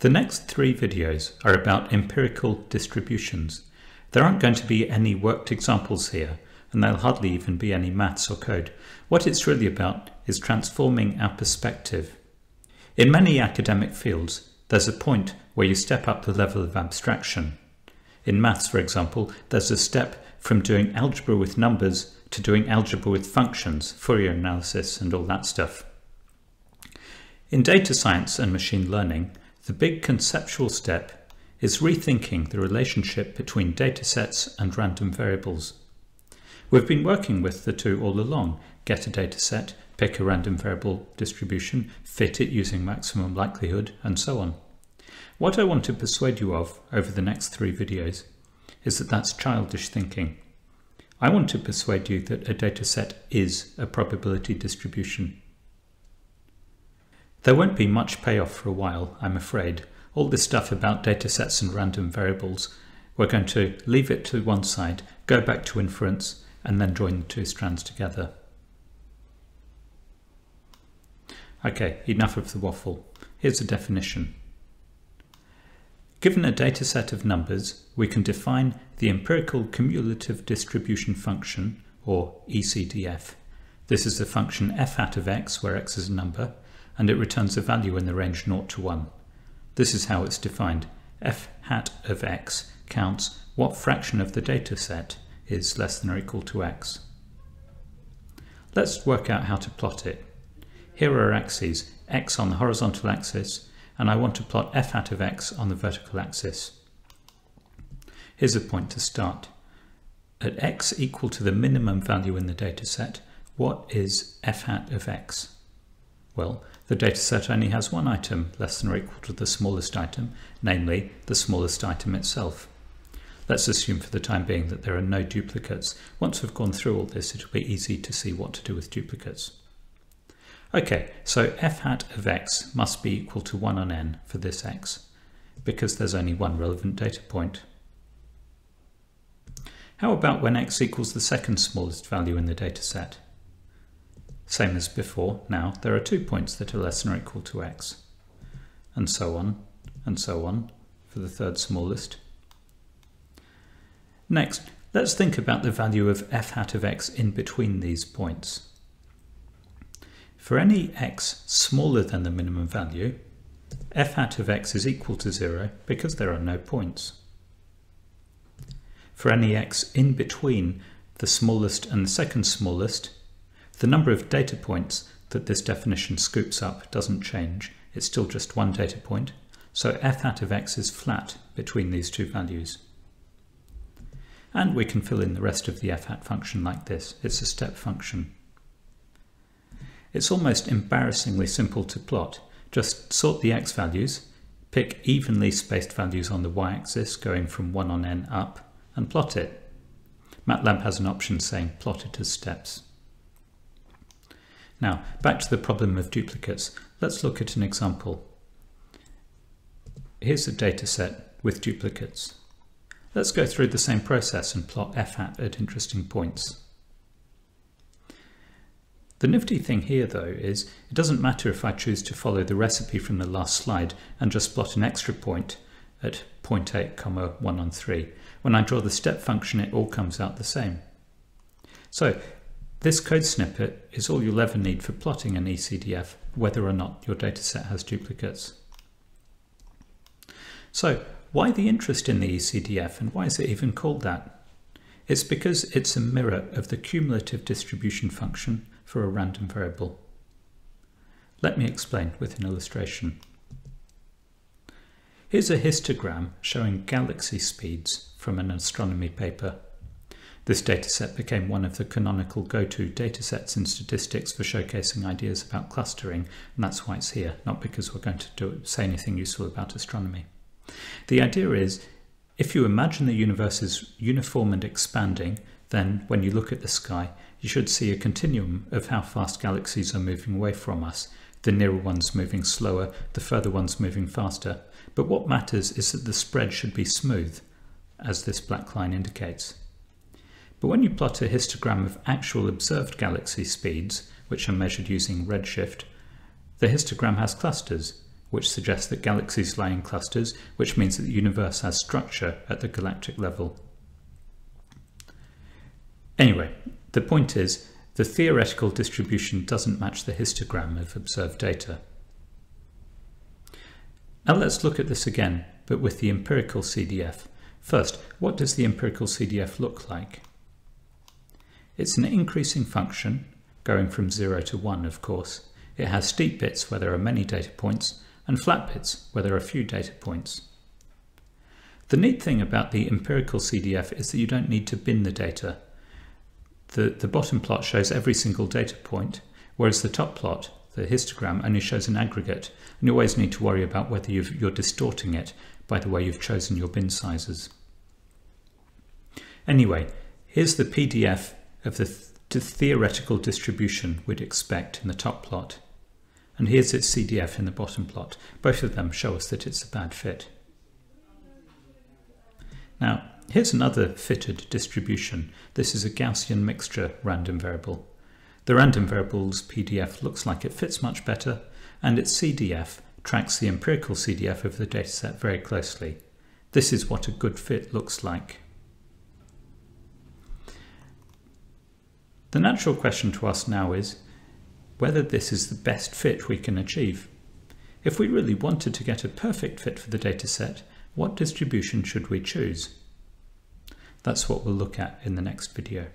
The next three videos are about empirical distributions. There aren't going to be any worked examples here, and there'll hardly even be any maths or code. What it's really about is transforming our perspective. In many academic fields, there's a point where you step up the level of abstraction. In maths, for example, there's a step from doing algebra with numbers to doing algebra with functions, Fourier analysis and all that stuff. In data science and machine learning, the big conceptual step is rethinking the relationship between datasets and random variables. We've been working with the two all along. Get a dataset, pick a random variable distribution, fit it using maximum likelihood, and so on. What I want to persuade you of over the next three videos is that that's childish thinking. I want to persuade you that a dataset is a probability distribution. There won't be much payoff for a while, I'm afraid. All this stuff about datasets and random variables, we're going to leave it to one side, go back to inference, and then join the two strands together. Okay, enough of the waffle. Here's a definition. Given a dataset of numbers, we can define the empirical cumulative distribution function, or ECDF. This is the function f hat of x, where x is a number, and it returns a value in the range 0 to 1. This is how it's defined. f hat of x counts what fraction of the data set is less than or equal to x. Let's work out how to plot it. Here are axes, x on the horizontal axis, and I want to plot f hat of x on the vertical axis. Here's a point to start. At x equal to the minimum value in the dataset, what is f hat of x? Well, the dataset only has one item less than or equal to the smallest item, namely the smallest item itself. Let's assume for the time being that there are no duplicates. Once we've gone through all this, it'll be easy to see what to do with duplicates. Okay, so f hat of x must be equal to 1 on n for this x, because there's only one relevant data point. How about when x equals the second smallest value in the dataset? Same as before, now there are two points that are less than or equal to x, and so on, and so on, for the third smallest. Next, let's think about the value of f hat of x in between these points. For any x smaller than the minimum value, f hat of x is equal to 0 because there are no points. For any x in between the smallest and the second smallest, the number of data points that this definition scoops up doesn't change. It's still just one data point. So f hat of x is flat between these two values. And we can fill in the rest of the f hat function like this. It's a step function. It's almost embarrassingly simple to plot. Just sort the x values, pick evenly spaced values on the y-axis going from 1 on n up, and plot it. MATLAB has an option saying plot it as steps. Now, back to the problem of duplicates. Let's look at an example. Here's a data set with duplicates. Let's go through the same process and plot f hat at interesting points. The nifty thing here though is it doesn't matter if I choose to follow the recipe from the last slide and just plot an extra point at 0.8 comma 1 on 3. When I draw the step function it all comes out the same. So this code snippet is all you'll ever need for plotting an ECDF, whether or not your dataset has duplicates. So why the interest in the ECDF and why is it even called that? It's because it's a mirror of the cumulative distribution function for a random variable. Let me explain with an illustration. Here's a histogram showing galaxy speeds from an astronomy paper. This dataset became one of the canonical go-to datasets in statistics for showcasing ideas about clustering, and that's why it's here, not because we're going to do, say anything useful about astronomy. The idea is, if you imagine the universe is uniform and expanding, then when you look at the sky, you should see a continuum of how fast galaxies are moving away from us, the nearer ones moving slower, the further ones moving faster. But what matters is that the spread should be smooth, as this black line indicates. But when you plot a histogram of actual observed galaxy speeds, which are measured using redshift, the histogram has clusters. which suggests that galaxies lie in clusters, which means that the universe has structure at the galactic level. Anyway, the point is, the theoretical distribution doesn't match the histogram of observed data. Now let's look at this again, but with the empirical CDF. First, what does the empirical CDF look like? It's an increasing function, going from 0 to 1 of course. It has steep bits where there are many data points, and flat bits where there are few data points. The neat thing about the empirical CDF is that you don't need to bin the data. The, the bottom plot shows every single data point, whereas the top plot, the histogram, only shows an aggregate, and you always need to worry about whether you are distorting it by the way you've chosen your bin sizes. Anyway, here's the PDF of the, th the theoretical distribution we'd expect in the top plot. And here's its CDF in the bottom plot. Both of them show us that it's a bad fit. Now, here's another fitted distribution. This is a Gaussian mixture random variable. The random variable's PDF looks like it fits much better, and its CDF tracks the empirical CDF of the dataset very closely. This is what a good fit looks like. The natural question to us now is, whether this is the best fit we can achieve. If we really wanted to get a perfect fit for the dataset, what distribution should we choose? That's what we'll look at in the next video.